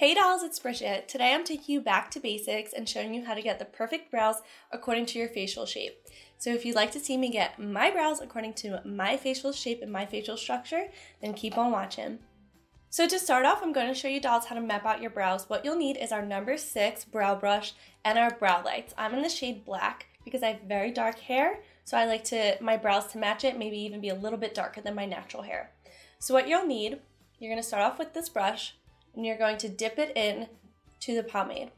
Hey dolls, it's Bridgette. Today I'm taking you back to basics and showing you how to get the perfect brows according to your facial shape. So if you'd like to see me get my brows according to my facial shape and my facial structure, then keep on watching. So to start off, I'm going to show you dolls how to map out your brows. What you'll need is our number six brow brush and our brow lights. I'm in the shade black because I have very dark hair, so I like to my brows to match it, maybe even be a little bit darker than my natural hair. So what you'll need, you're going to start off with this brush, and you're going to dip it in to the pomade.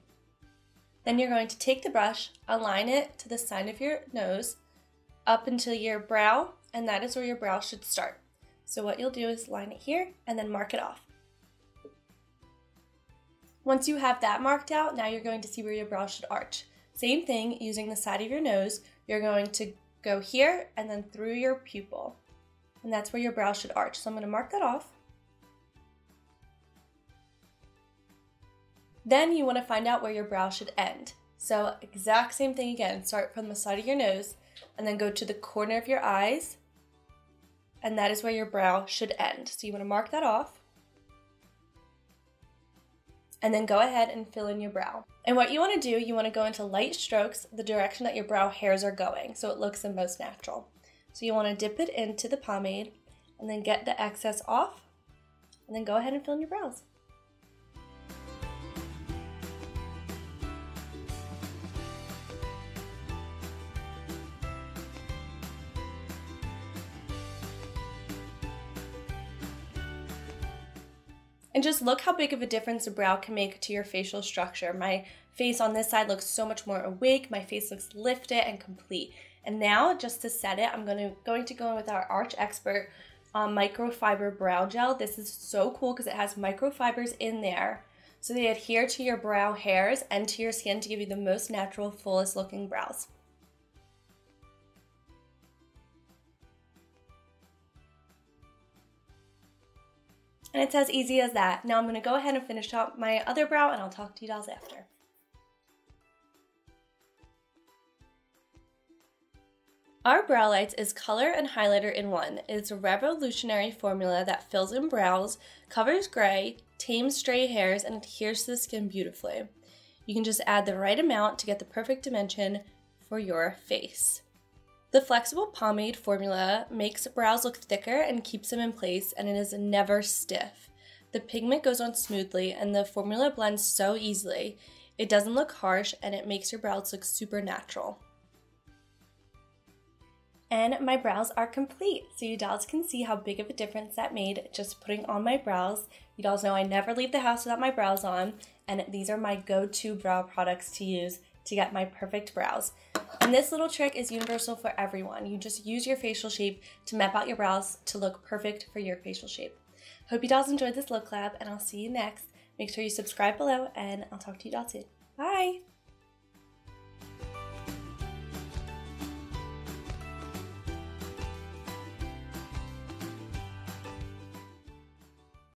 Then you're going to take the brush, align it to the side of your nose, up until your brow, and that is where your brow should start. So what you'll do is line it here and then mark it off. Once you have that marked out, now you're going to see where your brow should arch. Same thing, using the side of your nose, you're going to go here and then through your pupil. And that's where your brow should arch. So I'm going to mark that off. Then you want to find out where your brow should end. So exact same thing again, start from the side of your nose and then go to the corner of your eyes and that is where your brow should end. So you want to mark that off and then go ahead and fill in your brow. And what you want to do, you want to go into light strokes the direction that your brow hairs are going so it looks the most natural. So you want to dip it into the pomade and then get the excess off and then go ahead and fill in your brows. And just look how big of a difference a brow can make to your facial structure. My face on this side looks so much more awake. My face looks lifted and complete. And now, just to set it, I'm gonna, going to go in with our Arch Expert um, Microfiber Brow Gel. This is so cool because it has microfibers in there. So they adhere to your brow hairs and to your skin to give you the most natural, fullest looking brows. And it's as easy as that. Now I'm gonna go ahead and finish up my other brow and I'll talk to you dolls after. Our Brow Lights is color and highlighter in one. It's a revolutionary formula that fills in brows, covers gray, tames stray hairs, and adheres to the skin beautifully. You can just add the right amount to get the perfect dimension for your face. The flexible pomade formula makes brows look thicker and keeps them in place, and it is never stiff. The pigment goes on smoothly, and the formula blends so easily. It doesn't look harsh, and it makes your brows look super natural. And my brows are complete, so you dolls can see how big of a difference that made just putting on my brows. You dolls know I never leave the house without my brows on, and these are my go-to brow products to use to get my perfect brows. And this little trick is universal for everyone. You just use your facial shape to map out your brows to look perfect for your facial shape. Hope you dolls enjoyed this look lab and I'll see you next. Make sure you subscribe below and I'll talk to you dolls soon. Bye!